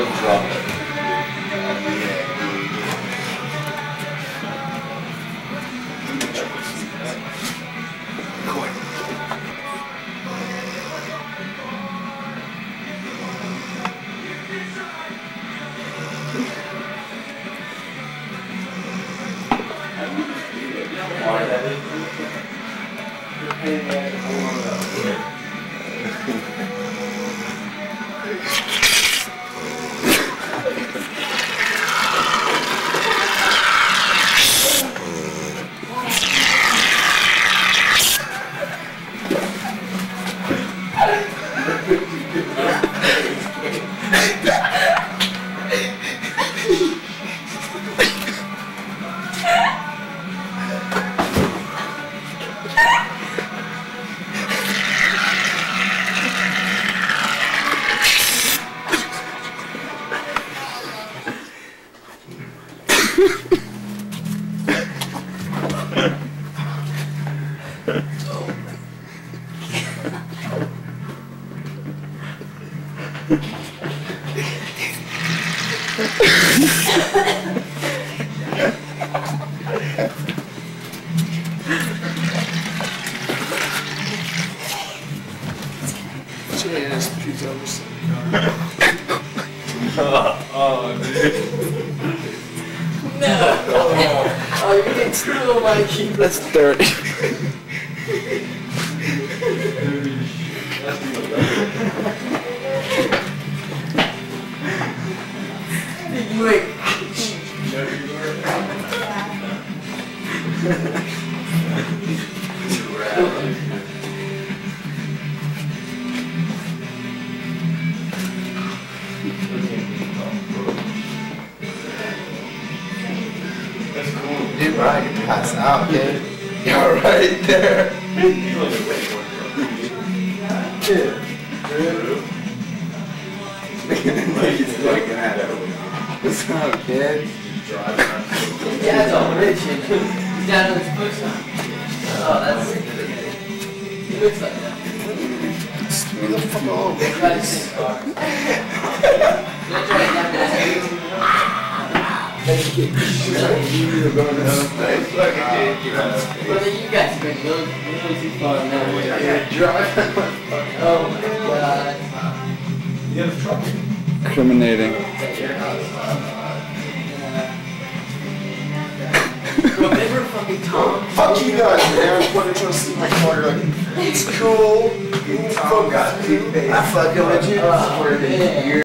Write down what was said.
Don't drop it. Janice, please oversee. Oh, Oh, you're getting screwed, Mikey. That's dirty. You Dude, Brian, you're passing out, kid. You're right there. He's looking at it. What's up, kid? Dad's all rich and his dad looks books on. Oh, that's. He looks like that. Screw the fuck off. They try to sing cars. They try to have that. Nice fucking dude. You Brother, you guys have been a little, a little too far now. I got drive. Oh my god. Incriminating. Bro, they were fucking Tom. Fuck you guys, man. Wanna try to see my car? It's cool. Tom got I fucking with you. Man.